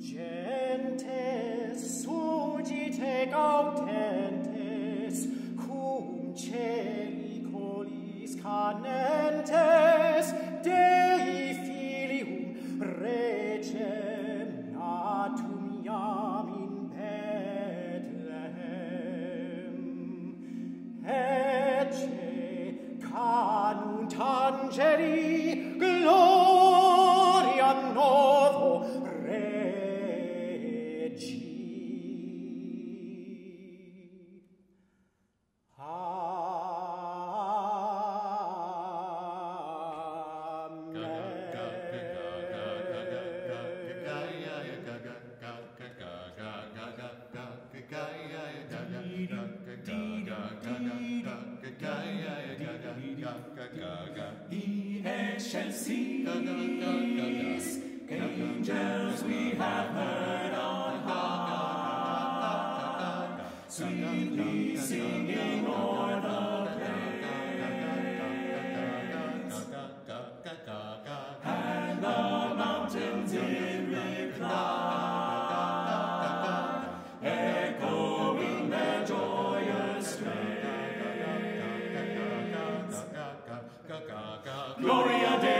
Gentes sugite gaudentes, cum celi colis canentes, Dei filium regem natum iam in Bethlehem. Ecce canunt angeli, gloria, E, H, and Angels we have heard. singing, singing o'er the plains. And the mountains in reply, echoing their joyous strains. Gloria Dei.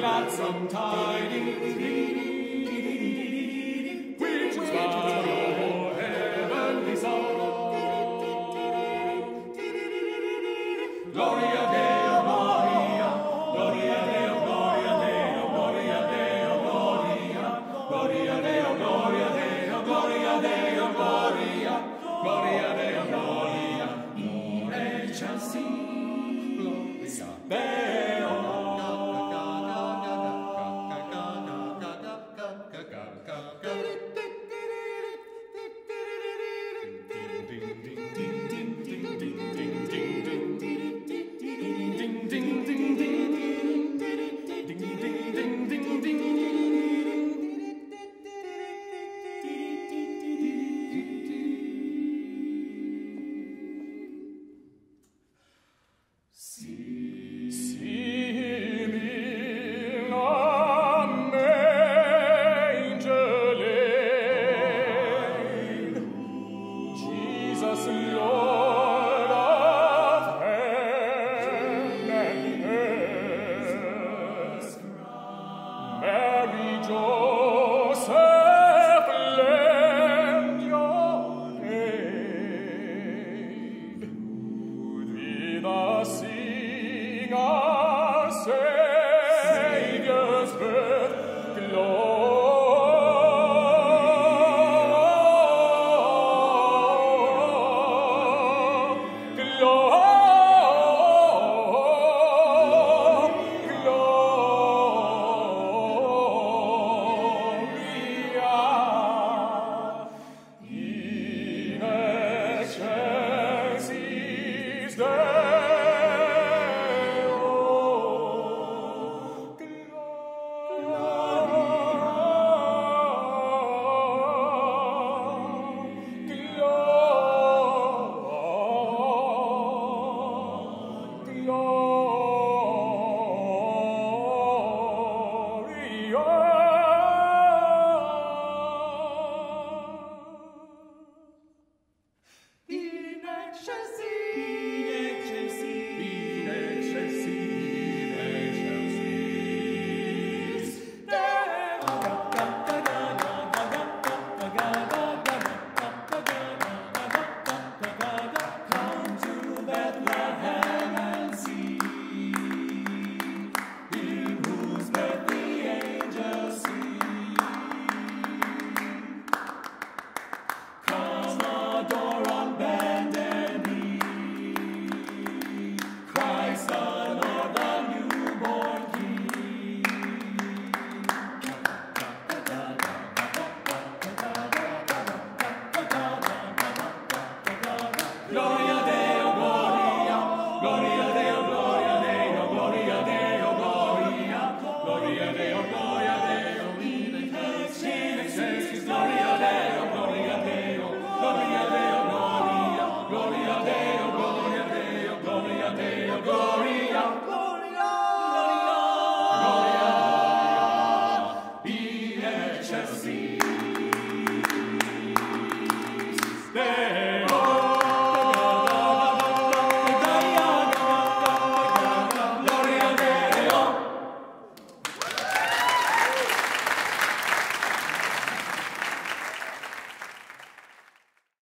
got some tidings. Glory